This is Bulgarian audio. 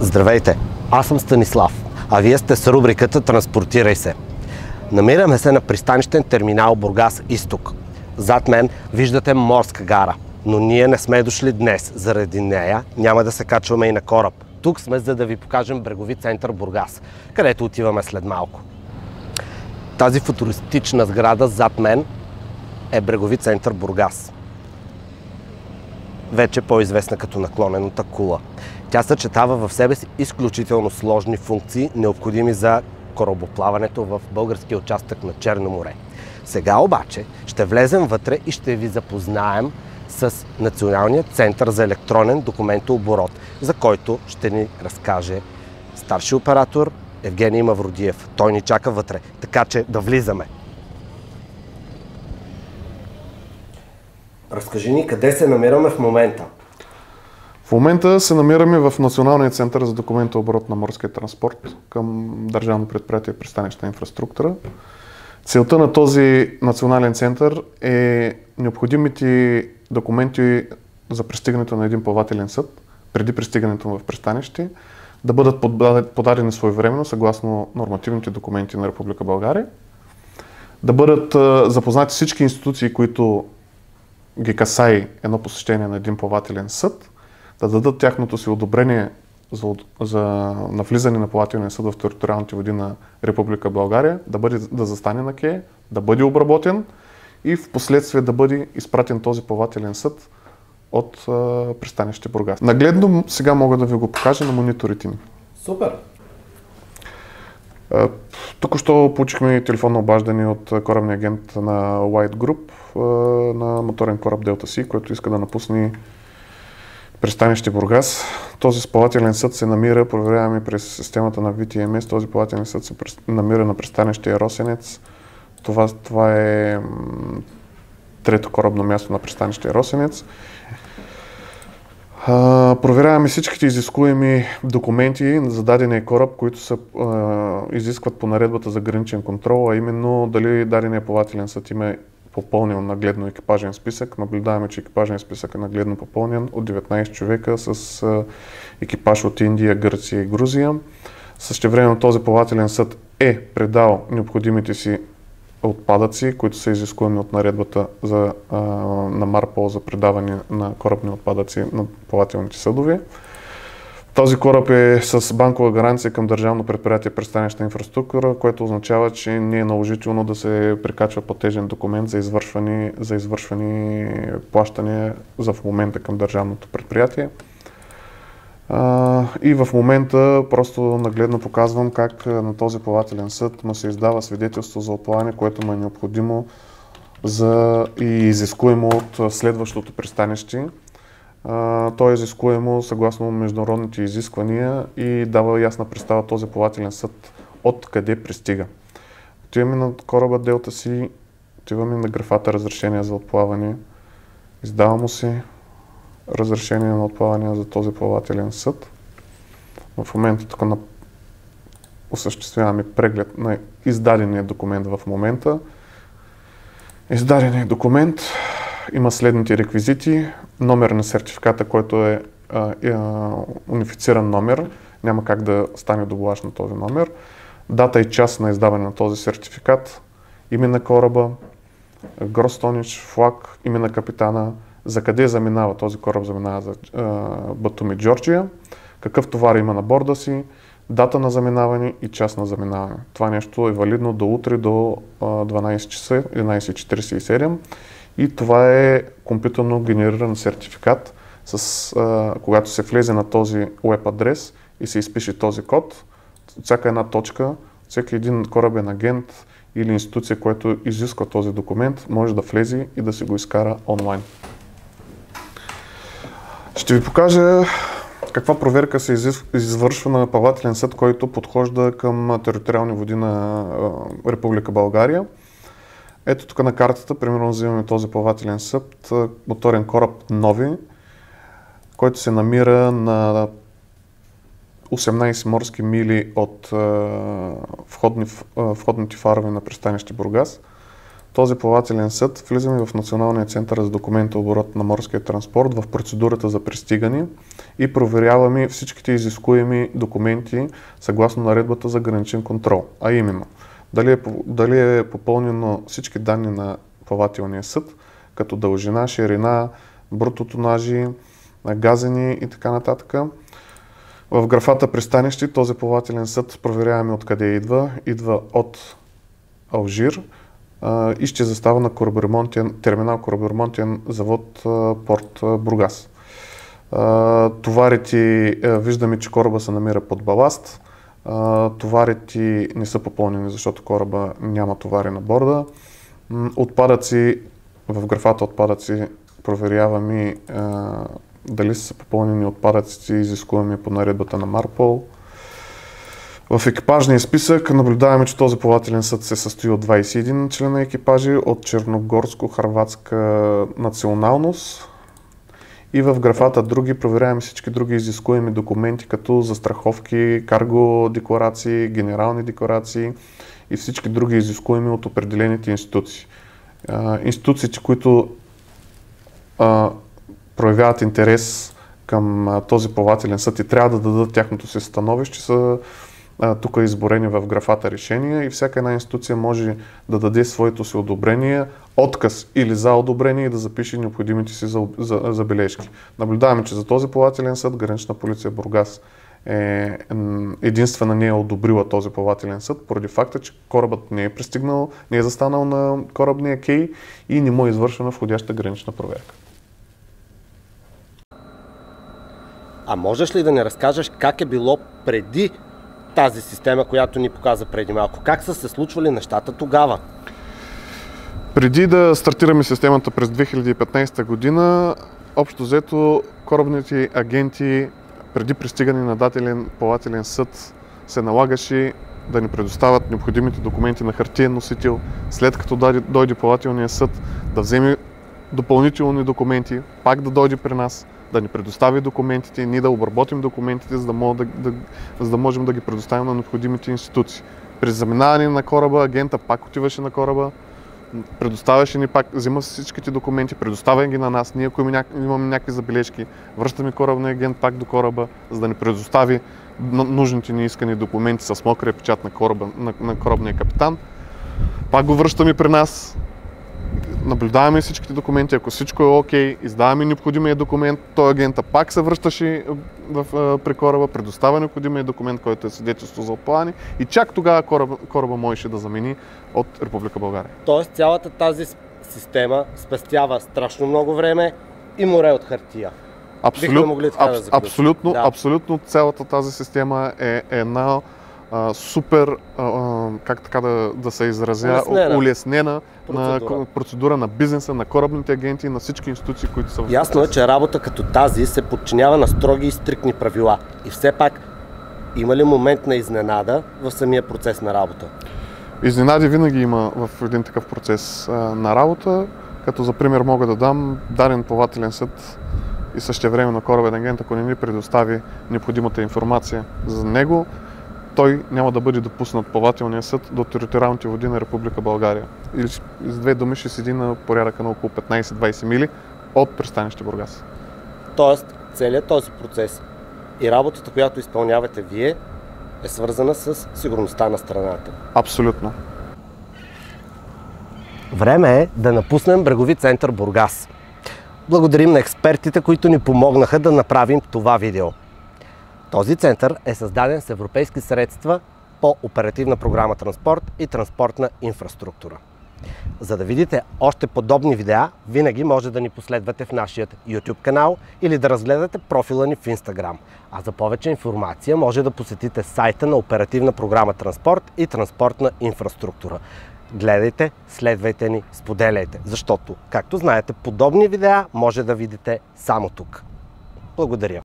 Здравейте, аз съм Станислав, а вие сте с рубриката Транспортирай се. Намираме се на пристанищен терминал Бургас Изток. Зад мен виждате морска гара, но ние не сме дошли днес. Заради нея няма да се качваме и на кораб. Тук сме за да ви покажем брегови център Бургас, където отиваме след малко. Тази футуристична сграда зад мен е брегови център Бургас вече по-известна като наклонената кула. Тя съчетава в себе си изключително сложни функции, необходими за корабоплаването в българския участък на Черно море. Сега обаче ще влезем вътре и ще ви запознаем с Националния център за електронен документооборот, за който ще ни разкаже старши оператор Евгений Мавродиев. Той ни чака вътре, така че да влизаме. Разкажи ни къде се намираме в момента. В момента се намираме в Националния център за документооборот на морския транспорт към Държавно предприятие пристанищна инфраструктура. Целта на този национален център е необходимите документи за пристигането на един плавателен съд, преди пристигането в пристанище, да бъдат подадени своевременно, съгласно нормативните документи на Република България, да бъдат запознати всички институции, които ги касае едно посещение на един плавателен съд, да дадат тяхното си одобрение за, за навлизане на плавателния съд в териториалните води на Република България, да, бъде, да застане на КЕ, да бъде обработен и в последствие да бъде изпратен този плавателен съд от а, пристанище Бургас. Нагледно сега мога да ви го покажа на мониторите ни. Супер! Тук що получихме телефонно обаждане от корабния агент на White Group на моторен кораб Delta Sea, който иска да напусне пристанище Бургас. Този спалателен съд се намира, проверяваме през системата на VTMS, този спалателен съд се намира на пристанище Росенец. Това, това е трето корабно място на пристанище Росенец. проверяваме всичките изискуеми документи за дадения кораб, които са, изискват по наредбата за граничен контрол, а именно дали дадения плавателен съд има попълнил нагледно екипажен списък. Наблюдаваме, че екипажен списък е нагледно попълнен от 19 човека с екипаж от Индия, Гърция и Грузия. Същевременно този плавателен съд е предал необходимите си отпадъци, които са изискуеми от наредбата за, а, на Марпол за предаване на корабни отпадъци на плавателните съдове. Този кораб е с банкова гаранция към Държавно предприятие пристанищна инфраструктура, което означава, че не е наложително да се прикачва платежен документ за извършване, за извършване плащане за в момента към Държавното предприятие. и в момента просто нагледно показвам как на този плавателен съд му се издава свидетелство за отплаване, което му е необходимо за и изискуемо от следващото пристанище то е изискуемо съгласно международните изисквания и дава ясна представа този плавателен съд от къде пристига. Отиваме на кораба Делта си, отиваме на графата разрешение за отплаване, издава му се разрешение на отплаване за този плавателен съд. В момента тук на... осъществяваме преглед на издадения документ в момента. Издаденият документ има следните реквизити. Номер на сертификата, който е, а, а, унифициран номер. Няма как да стане договаш на този номер. Дата и час на издаване на този сертификат. Име на кораба, Гростонич, флаг, име на капитана, за къде заминава този кораб, заминава за а, Батуми, Джорджия, какъв товар има на борда си, дата на заминаване и час на заминаване. Това нещо е валидно до утре до 12 часа, 11.47 и това е компютърно генериран сертификат, с, а, когато се влезе на този веб адрес и се изпише този код, всяка една точка, всеки един корабен агент или институция, която изисква този документ, може да влезе и да си го изкара онлайн. Ще ви покажа каква проверка се извършва на плавателен съд, който подхожда към териториални води на Република България. Ето тук на картата, примерно взимаме този плавателен съд, моторен кораб Нови, който се намира на 18 морски мили от входни, входните фарове на пристанище Бургас. този плавателен съд влизаме в Националния център за документооборот на морския транспорт в процедурата за пристигане и проверяваме всичките изискуеми документи съгласно наредбата за граничен контрол, а именно дали е, дали е попълнено всички данни на плавателния съд, като дължина, ширина, брутотонажи, газени и така нататък. В графата пристанище този плавателен съд проверяваме откъде идва. Идва от Алжир а, и ще застава на терминал кораборемонтен завод а, Порт Бургас. А, товарите, виждаме, че кораба се намира под баласт. Товарите не са попълнени, защото кораба няма товари на борда. Отпадъци, в графата отпадъци проверяваме дали са попълнени отпадъците, изискуваме по наредбата на Марпол. В екипажния списък наблюдаваме, че този плавателен съд се състои от 21 члена екипажи от черногорско-харватска националност. И в графата други проверяваме всички други изискуеми документи, като застраховки, карго декларации, генерални декларации и всички други изискуеми от определените институции. институциите, които проявяват интерес към този плавателен съд и трябва да дадат тяхното си становище, са тук изборени в графата решения и всяка една институция може да даде своето си одобрение, отказ или за одобрение и да запише необходимите си забележки. За, за Наблюдаваме, че за този плавателен съд гранична полиция Бургас е единствена не е одобрила този плавателен съд, поради факта, че корабът не е пристигнал, не е застанал на корабния кей и не му е извършена входяща гранична проверка. А можеш ли да ни разкажеш как е било преди тази система, която ни показа преди малко? Как са се случвали нещата тогава? Преди да стартираме системата през 2015 година, общо взето корабните агенти преди пристигане на дателен плавателен съд се налагаше да ни предоставят необходимите документи на хартиен носител, след като дойде плавателния съд да вземе допълнителни документи, пак да дойде при нас, да ни предостави документите, ние да обработим документите, за да, да, да, за да можем да ги предоставим на необходимите институции. При заминаване на кораба, агента пак отиваше на кораба, предоставяше ни пак, взима всичките документи, предоставя ги на нас. Ние, ако имаме някакви забележки, връщаме корабния агент пак до кораба, за да ни предостави нужните ни искани документи с мокрия печат на, кораба, на, на корабния капитан. Пак го връщаме при нас, наблюдаваме всичките документи, ако всичко е окей, okay, издаваме необходимия документ, той агента пак се връщаше в, в, при кораба, предоставя необходимия документ, който е свидетелство за отплаване и чак тогава кораба, кораба можеше да замени от Република България. Тоест цялата тази система спестява страшно много време и море от хартия. Абсолют, аб, да абсолютно, да. абсолютно цялата тази система е една а, супер, а, как така да, да се изразя, улеснена, улеснена процедура. на процедура на бизнеса, на корабните агенти и на всички институции, които са в Ясно е, че работа като тази се подчинява на строги и стрикни правила. И все пак, има ли момент на изненада в самия процес на работа? Изненади винаги има в един такъв процес а, на работа. Като за пример мога да дам даден плавателен съд и също време на корабен агент, ако не ни предостави необходимата информация за него, той няма да бъде допуснат плавателния съд до териториалните води на Република България. Или с две думи ще седи на порядъка на около 15-20 мили от пристанище Бургас. Тоест, целият този процес и работата, която изпълнявате вие, е свързана с сигурността на страната. Абсолютно. Време е да напуснем брегови център Бургас. Благодарим на експертите, които ни помогнаха да направим това видео. Този център е създаден с европейски средства по оперативна програма Транспорт и транспортна инфраструктура. За да видите още подобни видеа, винаги може да ни последвате в нашия YouTube канал или да разгледате профила ни в Instagram. А за повече информация може да посетите сайта на оперативна програма Транспорт и транспортна инфраструктура. Гледайте, следвайте ни, споделяйте, защото, както знаете, подобни видеа може да видите само тук. Благодаря!